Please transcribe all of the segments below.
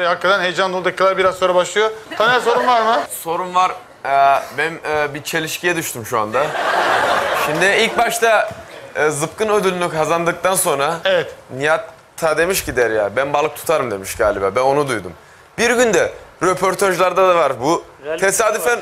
Ve hakikaten heyecan dolu dakikalar biraz sonra başlıyor. Taner sorun var mı? Sorun var. Ee, ben e, bir çelişkiye düştüm şu anda. Şimdi ilk başta e, zıpkın ödülünü kazandıktan sonra Evet. Nihat ta demiş ki Derya ben balık tutarım demiş galiba. Ben onu duydum. Bir günde röportajlarda da var bu. Tesadüfen.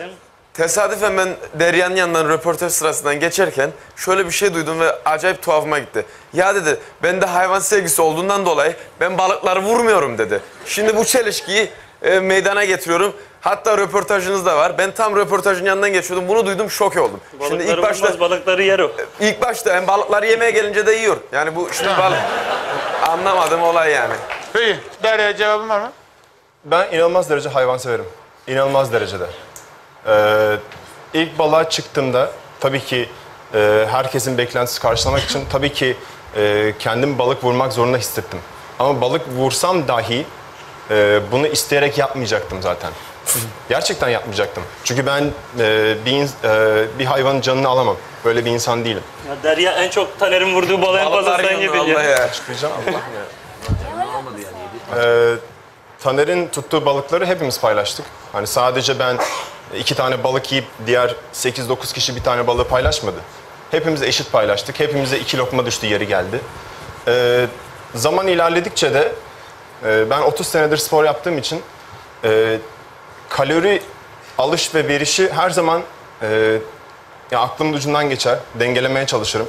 Tesadüfen ben Derya'nın yanından röportaj sırasından geçerken şöyle bir şey duydum ve acayip tuhafıma gitti. Ya dedi bende hayvan sevgisi olduğundan dolayı ben balıkları vurmuyorum dedi. Şimdi bu çelişkiyi e, meydana getiriyorum. Hatta röportajınız da var. Ben tam röportajın yanından geçiyordum. Bunu duydum şok oldum. Şimdi Balıkları ilk başta vurmaz, balıkları yer o. İlk başta hem balıkları yemeye gelince de yiyor. Yani bu şimdi balık anlamadım olay yani. Peki Derya cevabın var mı? Ben inanılmaz derece hayvan severim. İnanılmaz derecede. Ee, ilk balığa çıktığımda tabii ki e, herkesin beklentisi karşılamak için tabii ki e, kendim balık vurmak zorunda hissettim. Ama balık vursam dahi e, bunu isteyerek yapmayacaktım zaten. Gerçekten yapmayacaktım. Çünkü ben e, bir, e, bir hayvanın canını alamam. Böyle bir insan değilim. Ya Derya en çok Taner'in vurduğu balığı en fazla sen yedin Allah ya. ya. Açıklayacağım Allah Ee, Taner'in tuttuğu balıkları hepimiz paylaştık. Hani sadece ben iki tane balık yiyip diğer 8-9 kişi bir tane balığı paylaşmadı. Hepimiz eşit paylaştık. Hepimize iki lokma düştü yeri geldi. Ee, zaman ilerledikçe de e, ben 30 senedir spor yaptığım için e, kalori alış ve verişi her zaman e, ya aklımın ucundan geçer. Dengelemeye çalışırım.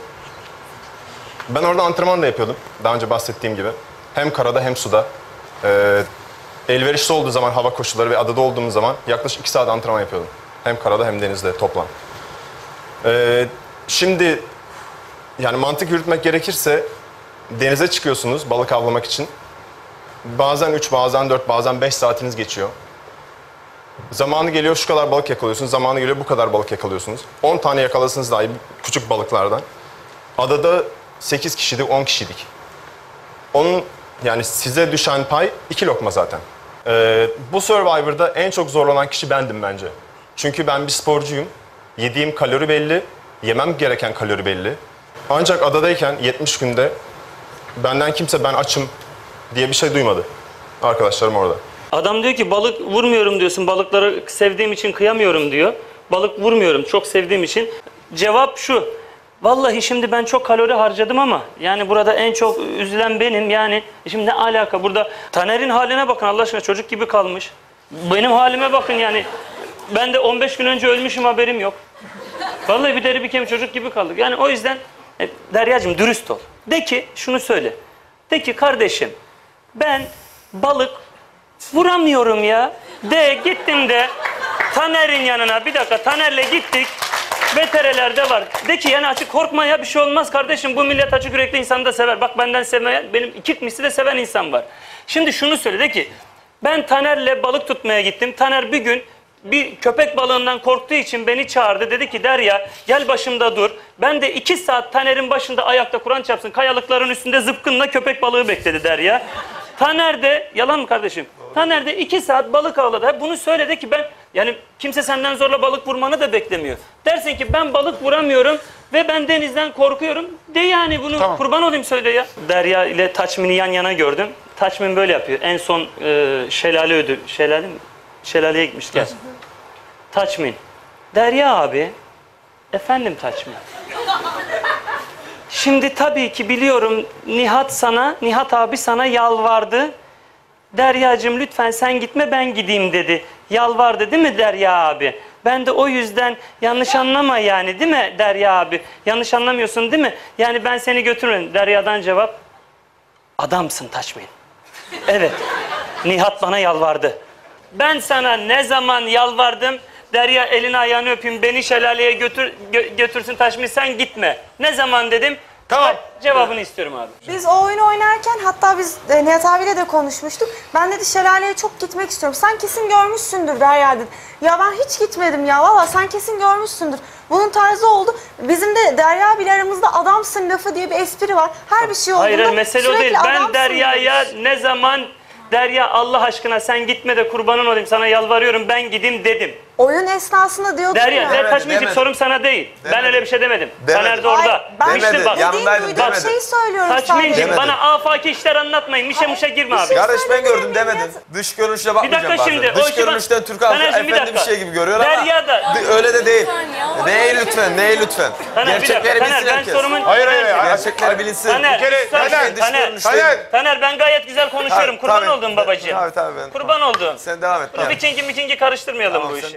Ben orada antrenman da yapıyordum. Daha önce bahsettiğim gibi. Hem karada hem suda. Ee, elverişli olduğu zaman hava koşulları ve adada olduğumuz zaman yaklaşık 2 saat antrenman yapıyordum. Hem karada hem denizde toplam. Ee, şimdi yani mantık yürütmek gerekirse denize çıkıyorsunuz balık avlamak için. Bazen 3, bazen 4, bazen 5 saatiniz geçiyor. Zamanı geliyor şu kadar balık yakalıyorsunuz, zamanı geliyor bu kadar balık yakalıyorsunuz. 10 tane yakalasınız dahi küçük balıklardan. Adada 8 kişiydik, 10 kişiydik. Onun yani size düşen pay iki lokma zaten. Ee, bu Survivor'da en çok zorlanan kişi bendim bence. Çünkü ben bir sporcuyum. Yediğim kalori belli, yemem gereken kalori belli. Ancak adadayken 70 günde benden kimse ben açım diye bir şey duymadı. Arkadaşlarım orada. Adam diyor ki balık vurmuyorum diyorsun. Balıkları sevdiğim için kıyamıyorum diyor. Balık vurmuyorum çok sevdiğim için. Cevap şu. Vallahi şimdi ben çok kalori harcadım ama yani burada en çok üzülen benim yani şimdi ne alaka burada Taner'in haline bakın Allah aşkına çocuk gibi kalmış. Benim halime bakın yani ben de 15 gün önce ölmüşüm haberim yok. Vallahi bir deri bir kemik çocuk gibi kaldık. Yani o yüzden e, Deryacığım dürüst ol. De ki şunu söyle. De ki kardeşim ben balık vuramıyorum ya. De gittim de Taner'in yanına bir dakika Taner'le gittik. Veterelerde var. De ki yani açık korkma ya bir şey olmaz kardeşim. Bu millet açık yürekli insanı da sever. Bak benden sevmeyen benim iki misli de seven insan var. Şimdi şunu söyle de ki ben Taner'le balık tutmaya gittim. Taner bir gün bir köpek balığından korktuğu için beni çağırdı. Dedi ki Derya gel başımda dur. Ben de iki saat Taner'in başında ayakta Kur'an çarpsın. Kayalıkların üstünde zıpkınla köpek balığı bekledi Derya. Taner de yalan mı kardeşim? Taner de iki saat balık avladı. Bunu söyledi ki ben yani kimse senden zorla balık vurmanı da beklemiyor. Dersin ki ben balık vuramıyorum ve ben denizden korkuyorum. De yani bunu Tamam. kurban olayım söyle ya. Derya ile Taçmin'i yan yana gördüm. Taçmin böyle yapıyor. En son e, şelale ödül. Şelale mi? Şelaleye gitmişler. Taçmin. Derya abi. Efendim Taçmin. Şimdi tabii ki biliyorum Nihat sana, Nihat abi sana yalvardı. Deryacığım lütfen sen gitme ben gideyim dedi. Yalvardı değil mi Derya abi? Ben de o yüzden yanlış anlama yani değil mi Derya abi? Yanlış anlamıyorsun değil mi? Yani ben seni götürürüm. Derya'dan cevap. Adamsın Taçmin. Evet. Nihat bana yalvardı. Ben sana ne zaman yalvardım? Derya elini ayağını öpeyim beni şelaleye götür gö- götürsün Taşmin sen gitme. Ne zaman dedim? Tamam. Cevabını istiyorum abi. Biz o oyunu oynarken hatta biz e, Nihat abiyle de konuşmuştuk. Ben dedi şelaleye çok gitmek istiyorum. Sen kesin görmüşsündür Derya dedi. Ya ben hiç gitmedim ya valla sen kesin görmüşsündür. Bunun tarzı oldu. Bizim de Derya abiyle aramızda adamsın lafı diye bir espri var. Her bir şey olduğunda Hayır hayır, mesele o sürekli değil. Ben adamsın Derya'ya ne zaman Derya Allah aşkına sen gitme de kurbanın olayım sana yalvarıyorum ben gideyim dedim. Oyun esnasında diyordun Derya, ya. der Taşmacık demedi. sorum sana değil. Ben Demedi. öyle bir şey demedim. Demedi. Taner de orada. Ben İşte Demedi, bak. yanım- Dediğin yanımdaydım, duyduğum demedi. şeyi söylüyorum Taçmenciğim sadece. Demedi. bana afaki işler anlatmayın. Mişe mişe girme abi. Kardeş ben gördüm demedin. ya? Dış görünüşe Bir bakmayacağım dakika bazen. şimdi. o Dış işi bak- görünüşten Türk halkı Taner'cim, bir efendi bir dakika. şey gibi görüyor ama Derya da- öyle de değil. Neyi lütfen, neyi lütfen. Taner bir dakika. Gerçekleri Taner bilsin ben herkes. sorumun... Hayır, hayır. Gerçekler bilinsin. Taner, Bir kere-. Taner, Taner, Taner. Taner ben gayet güzel konuşuyorum. Kurban oldum babacığım. Tabii tabii ben. Kurban oldum. Sen devam et. Bikingi mikingi karıştırmayalım bu işi.